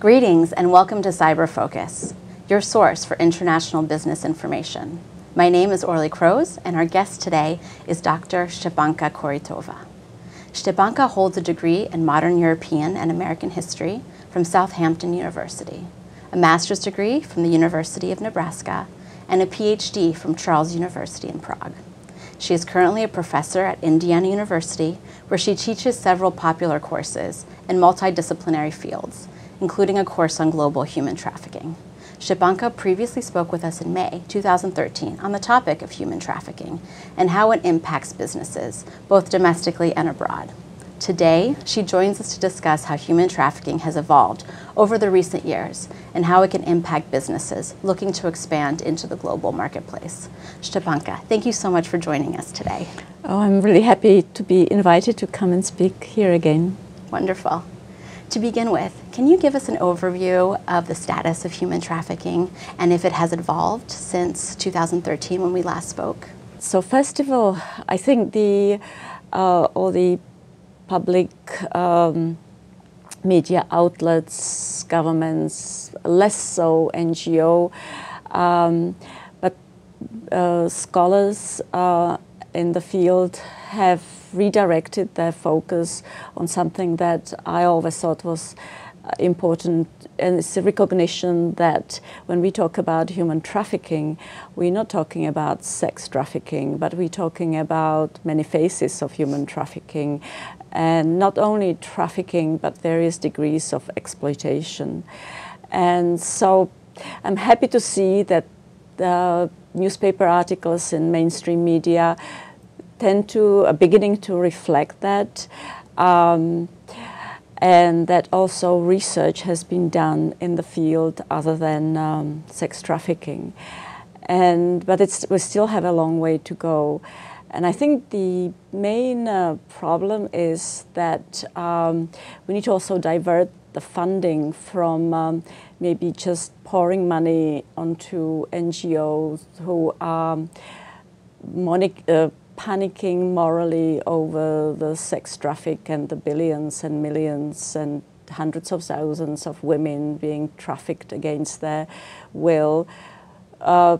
Greetings and welcome to CIBER Focus, your source for international business information. My name is Aurelie Croze, and our guest today is Dr. Stepanka Korytova. Stepanka holds a degree in modern European and American history from Southampton University, a master's degree from the University of Nebraska, and a PhD from Charles University in Prague. She is currently a professor at Indiana University, where she teaches several popular courses in multidisciplinary fields, including a course on global human trafficking. Stepanka previously spoke with us in May 2013 on the topic of human trafficking and how it impacts businesses, both domestically and abroad. Today, she joins us to discuss how human trafficking has evolved over the recent years and how it can impact businesses looking to expand into the global marketplace. Stepanka, thank you so much for joining us today. Oh, I'm really happy to be invited to come and speak here again. Wonderful. To begin with, can you give us an overview of the status of human trafficking and if it has evolved since 2013 when we last spoke? So first of all, I think the uh, all the public um, media outlets, governments, less so NGO, um, but uh, scholars uh, in the field have redirected their focus on something that I always thought was uh, important and it's a recognition that when we talk about human trafficking, we're not talking about sex trafficking, but we're talking about many faces of human trafficking and not only trafficking, but various degrees of exploitation. And so I'm happy to see that the newspaper articles in mainstream media tend to are beginning to reflect that. Um, and that also research has been done in the field other than um, sex trafficking. And, but it's, we still have a long way to go. And I think the main uh, problem is that um, we need to also divert the funding from um, maybe just pouring money onto NGOs who are um, uh, panicking morally over the sex traffic and the billions and millions and hundreds of thousands of women being trafficked against their will, uh,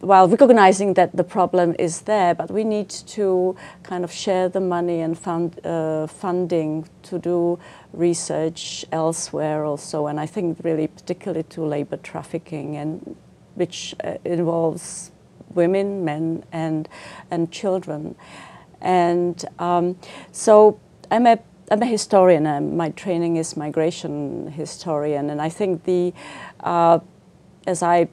while recognizing that the problem is there, but we need to kind of share the money and fund, uh, funding to do research elsewhere also, and I think really particularly to labor trafficking, and which uh, involves women, men, and, and children. And um, so I'm a, I'm a historian. and my training is migration historian, and I think the uh, as I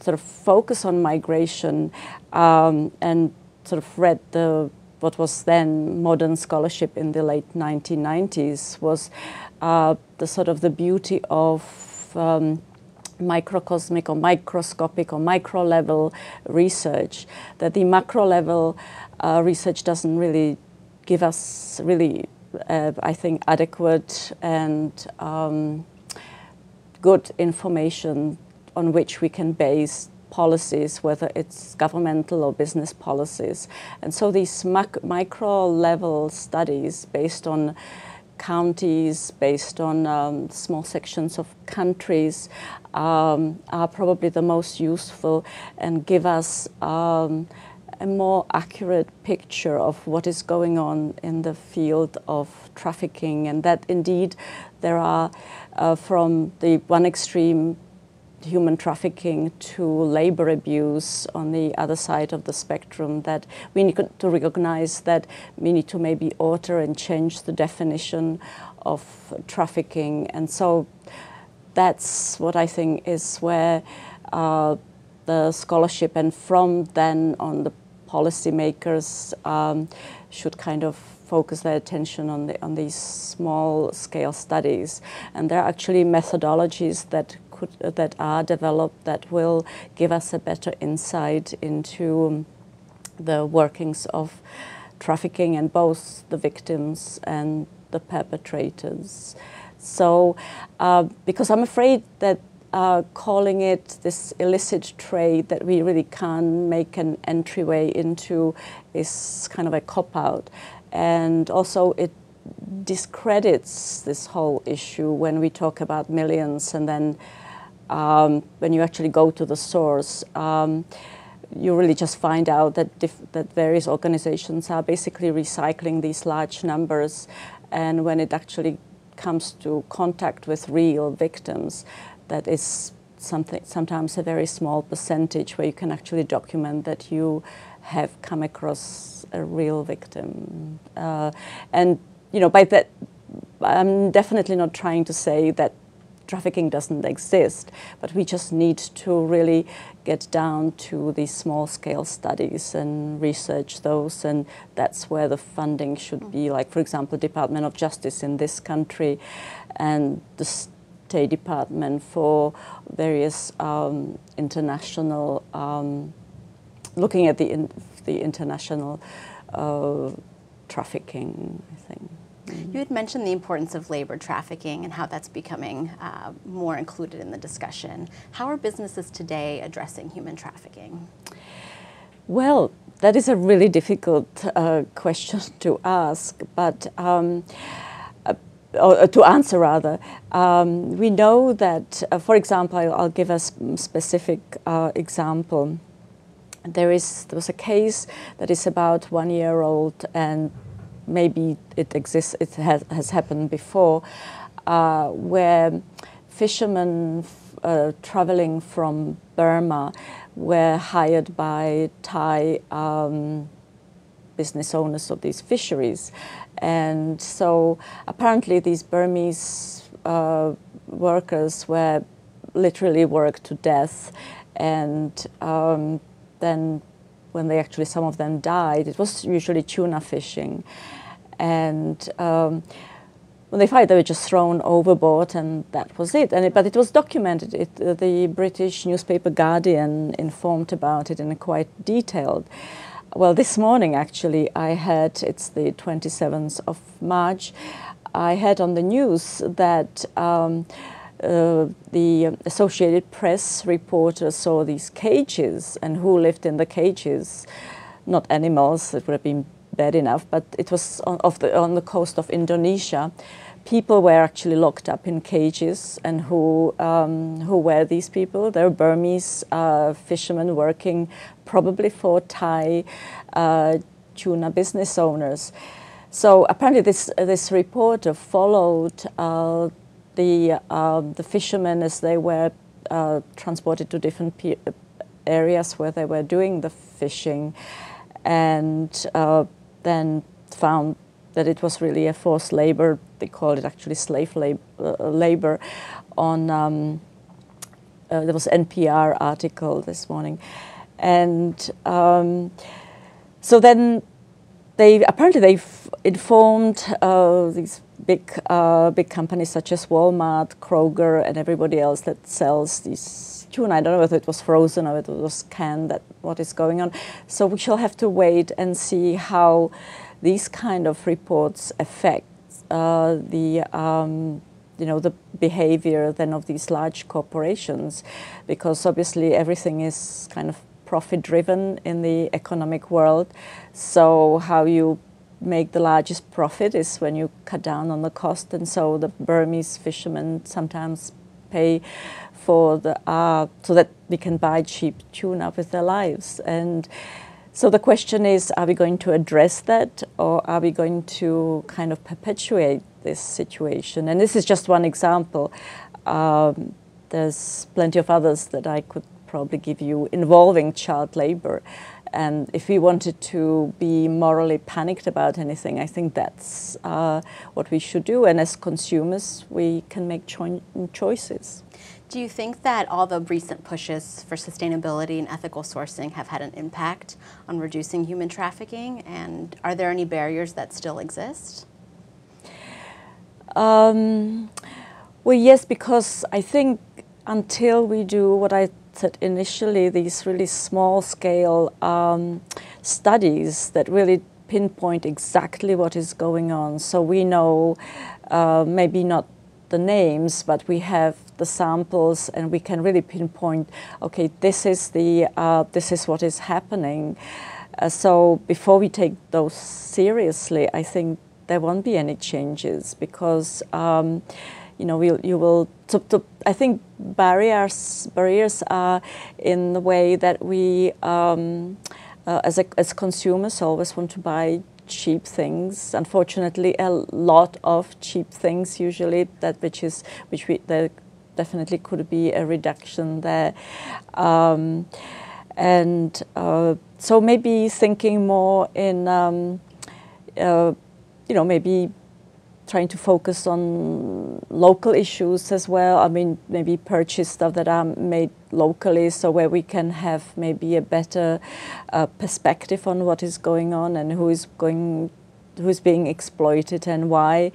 sort of focus on migration um, and sort of read the what was then modern scholarship in the late 1990s was uh, the sort of the beauty of um, microcosmic or microscopic or micro level research, that the macro level uh, research doesn't really give us really, uh, I think, adequate and um, good information on which we can base policies, whether it's governmental or business policies. And so these micro level studies based on counties, based on um, small sections of countries, um, are probably the most useful and give us um, a more accurate picture of what is going on in the field of trafficking. And that indeed there are uh, from the one extreme human trafficking to labor abuse on the other side of the spectrum that we need to recognize that we need to maybe alter and change the definition of trafficking. And so that's what I think is where uh, the scholarship and from then on the policymakers um, should kind of focus their attention on, the, on these small scale studies. And there are actually methodologies that could, that are developed that will give us a better insight into the workings of trafficking and both the victims and the perpetrators. So, uh, because I'm afraid that uh, calling it this illicit trade that we really can't make an entryway into is kind of a cop out. And also, it discredits this whole issue when we talk about millions and then um, when you actually go to the source, um, you really just find out that, that various organizations are basically recycling these large numbers. And when it actually comes to contact with real victims, that is something sometimes a very small percentage where you can actually document that you have come across a real victim. Uh, and you know, by that, I'm definitely not trying to say that trafficking doesn't exist, but we just need to really get down to these small scale studies and research those and that's where the funding should be like for example Department of Justice in this country and the State Department for various um, international um, looking at the in, the international uh, trafficking I think. You had mentioned the importance of labor trafficking and how that's becoming uh, more included in the discussion. How are businesses today addressing human trafficking? Well, that is a really difficult uh, question to ask, but um, uh, or to answer rather. Um, we know that, uh, for example, I'll, give a specific uh, example. There is there was a case that is about one year old and maybe it exists, it has, has happened before, uh, where fishermen uh, traveling from Burma were hired by Thai um, business owners of these fisheries. And so apparently these Burmese uh, workers were literally worked to death and um, then when they actually, some of them died, it was usually tuna fishing. And um, when they fired, they were just thrown overboard, and that was it. And it, but it was documented. It, uh, the British newspaper Guardian informed about it in quite detailed. Well, this morning actually, I had it's the 27th of March. I had on the news that. Um, uh, the Associated Press reporter saw these cages and who lived in the cages, not animals, it would have been bad enough, but it was on, the, on the coast of Indonesia. People were actually locked up in cages, and who, um, who were these people? They were Burmese uh, fishermen working probably for Thai uh, tuna business owners. So apparently, this this reporter followed uh, the, uh, the fishermen as they were uh, transported to different areas where they were doing the fishing and uh, then found that it was really a forced labor. They called it actually slave lab uh, labor. On um, uh, there was NPR article this morning, and um, so then they apparently they informed uh, these big uh, big companies such as Walmart, Kroger, and everybody else that sells these tuna. I don't know whether it was frozen or whether it was canned. That what is going on. So we shall have to wait and see how these kind of reports affect uh, the. Um, you know the behavior then of these large corporations, because obviously everything is kind of profit driven in the economic world. So how you make the largest profit is when you cut down on the cost, and so the Burmese fishermen sometimes pay for the uh, so that we can buy cheap tuna with their lives. And so the question is, are we going to address that, or are we going to kind of perpetuate this situation? And this is just one example. Um, there's plenty of others that I could probably give you involving child labor. And if we wanted to be morally panicked about anything, I think that's uh, what we should do. And as consumers, we can make cho choices. Do you think that all the recent pushes for sustainability and ethical sourcing have had an impact on reducing human trafficking? And are there any barriers that still exist? Um, well, yes, because I think until we do what I said initially, these really small scale um, studies that really pinpoint exactly what is going on. So we know uh, maybe not the names, but we have the samples, and we can really pinpoint. Okay, this is the uh, this is what is happening. Uh, so before we take those seriously, I think there won't be any changes because um, you know we'll, you will. To, to, I think barriers barriers are in the way that we um, uh, as a, as consumers always want to buy cheap things. Unfortunately, a lot of cheap things usually that which is which we there definitely could be a reduction there. Um, and uh, so maybe thinking more in, um, uh, you know, maybe trying to focus on local issues as well. I mean, maybe purchase stuff that are made locally, so where we can have maybe a better uh, perspective on what is going on and who is going, who is being exploited and why,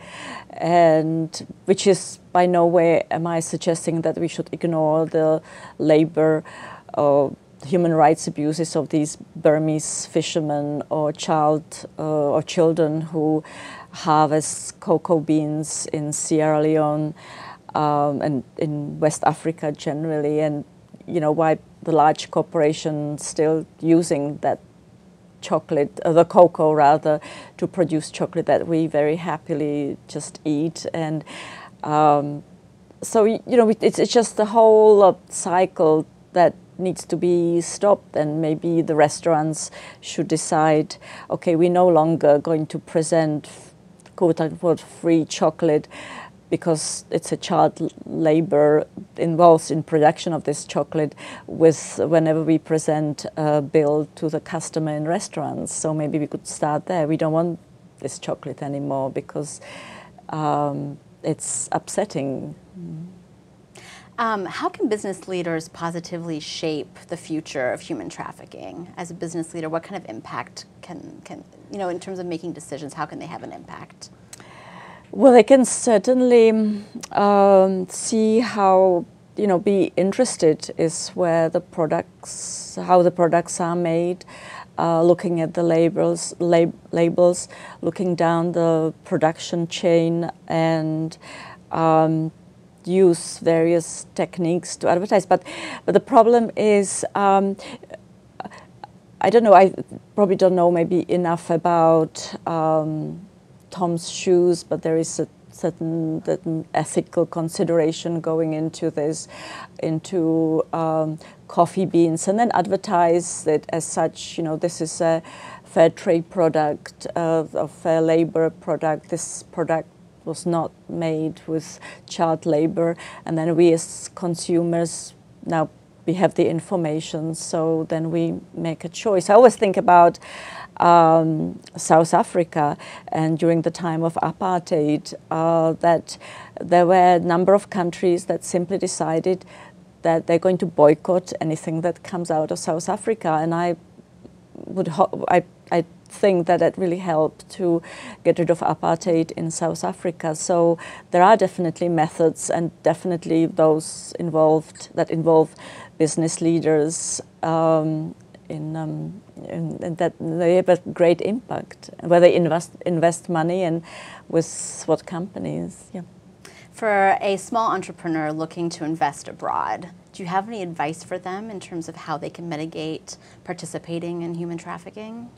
and which is by no way am I suggesting that we should ignore the labor or human rights abuses of these Burmese fishermen or child uh, or children who harvest cocoa beans in Sierra Leone um, and in West Africa generally, and you know why the large corporations still using that chocolate, uh, the cocoa rather, to produce chocolate that we very happily just eat and. Um, so you know, it's, it's just the whole uh, cycle that needs to be stopped and maybe the restaurants should decide okay we're no longer going to present quote unquote free chocolate because it's a child labor involved in production of this chocolate with whenever we present a bill to the customer in restaurants. So maybe we could start there. We don't want this chocolate anymore because um, it's upsetting. Um, how can business leaders positively shape the future of human trafficking? As a business leader, what kind of impact can, can you know, in terms of making decisions, how can they have an impact? Well, they can certainly um, see how, you know, be interested is where the products, how the products are made, uh, looking at the labels, lab, labels, looking down the production chain and um, use various techniques to advertise. But, but the problem is, um, I don't know, I probably don't know maybe enough about um, Tom's shoes, but there is a certain, certain ethical consideration going into this, into um, coffee beans, and then advertise it as such. You know, this is a fair trade product, uh, a fair labor product. This product was not made with child labor. And then we as consumers, now we have the information, so then we make a choice. I always think about um, South Africa and during the time of apartheid uh, that there were a number of countries that simply decided that they're going to boycott anything that comes out of South Africa. And I would I, I think that it really helped to get rid of apartheid in South Africa. So there are definitely methods and definitely those involved that involve business leaders um, in, um, in, in, that they have a great impact where they invest invest money and with what companies. Yeah. For a small entrepreneur looking to invest abroad, do you have any advice for them in terms of how they can mitigate participating in human trafficking?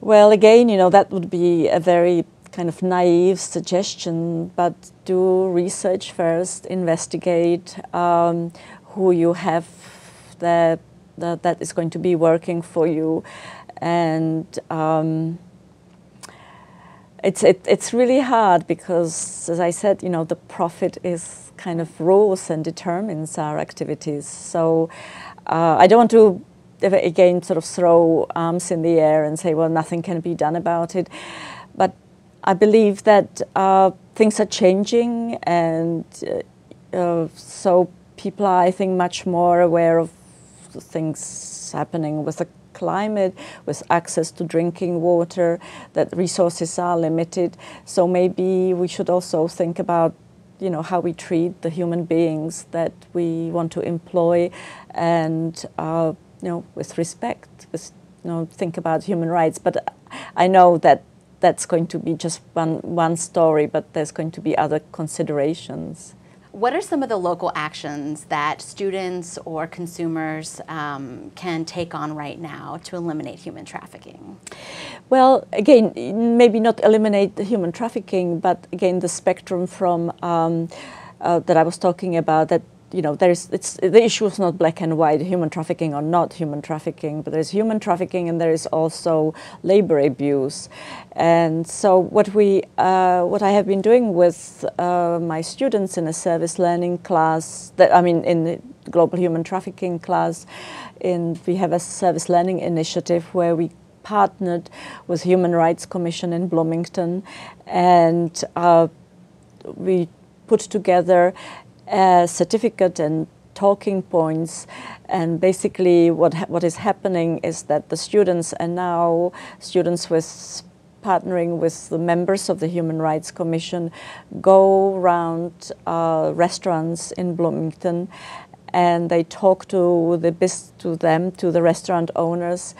Well, again, you know, that would be a very kind of naive suggestion, but do research first, investigate um, who you have that, that, that is going to be working for you. And um, it's, it, it's really hard because, as I said, you know, the profit is kind of rules and determines our activities. So uh, I don't want to again sort of throw arms in the air and say, well, nothing can be done about it. But I believe that uh, things are changing, and uh, so people are, I think, much more aware of things happening with the climate, with access to drinking water, that resources are limited. So maybe we should also think about you know how we treat the human beings that we want to employ and uh, you know, with respect, with, you know, think about human rights. But I know that that's going to be just one, one story, but there's going to be other considerations, What are some of the local actions that students or consumers um, can take on right now to eliminate human trafficking? Well, again, maybe not eliminate the human trafficking, but again, the spectrum from um, uh, that I was talking about that you know, there's it's the issue is not black and white, human trafficking or not human trafficking, but there's human trafficking and there is also labor abuse. And so what we, uh, what I have been doing with uh, my students in a service learning class, that I mean in the global human trafficking class, in we have a service learning initiative where we partnered with Human Rights Commission in Bloomington, and uh, we put together a certificate and talking points. And basically what what is happening is that the students are now students with partnering with the members of the Human Rights Commission go around uh, restaurants in Bloomington and they talk to the to them to the restaurant owners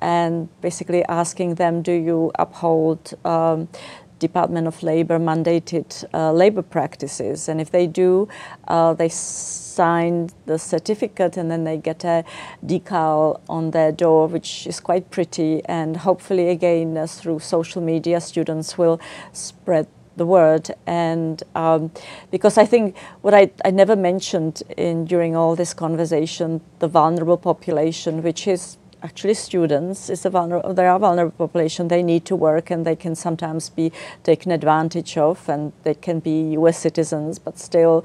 and basically asking them do you uphold um, Department of Labor mandated uh, labor practices. And if they do, uh, they sign the certificate and then they get a decal on their door, which is quite pretty. And hopefully, again, uh, through social media, students will spread the word. And um, because I think what I, I never mentioned in during all this conversation, the vulnerable population, which is actually students is a vulnerable, they are a vulnerable population. They need to work and they can sometimes be taken advantage of and they can be US citizens but still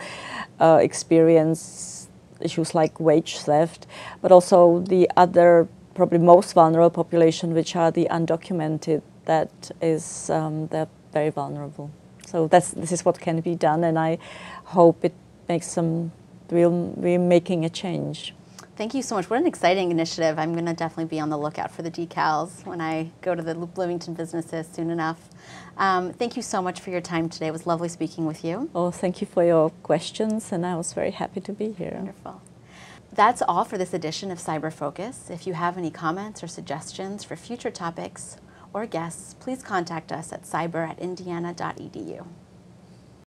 uh, experience issues like wage theft, but also the other probably most vulnerable population which are the undocumented that is um, they're very vulnerable. So that's, this is what can be done and I hope it makes some we're making a change. Thank you so much. What an exciting initiative. I'm going to definitely be on the lookout for the decals when I go to the Bloomington businesses soon enough. Um, thank you so much for your time today. It was lovely speaking with you. Oh, thank you for your questions, and I was very happy to be here. Wonderful. That's all for this edition of CIBER Focus. If you have any comments or suggestions for future topics or guests, please contact us at ciber at indiana.edu.